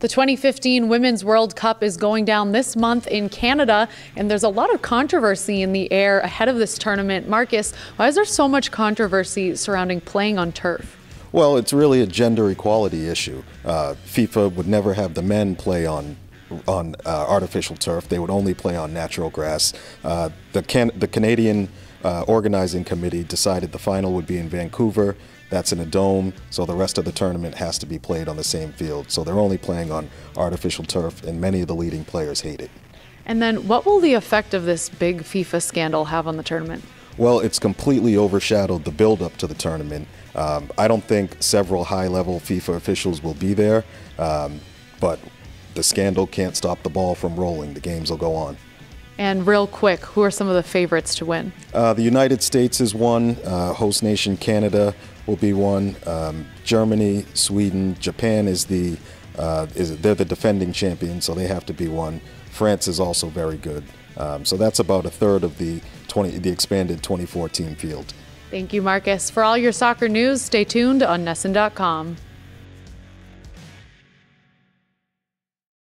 The 2015 Women's World Cup is going down this month in Canada, and there's a lot of controversy in the air ahead of this tournament. Marcus, why is there so much controversy surrounding playing on turf? Well, it's really a gender equality issue. Uh, FIFA would never have the men play on on uh, artificial turf. They would only play on natural grass. Uh, the, Can the Canadian uh, organizing committee decided the final would be in Vancouver. That's in a dome, so the rest of the tournament has to be played on the same field. So they're only playing on artificial turf, and many of the leading players hate it. And then, what will the effect of this big FIFA scandal have on the tournament? Well, it's completely overshadowed the build up to the tournament. Um, I don't think several high level FIFA officials will be there, um, but the scandal can't stop the ball from rolling. The games will go on. And real quick, who are some of the favorites to win? Uh, the United States is one, uh, host nation Canada will be one, um, Germany, Sweden, Japan is the uh, is they're the defending champions, so they have to be one. France is also very good, um, so that's about a third of the 20 the expanded 2014 field. Thank you, Marcus. For all your soccer news, stay tuned on NESN.com.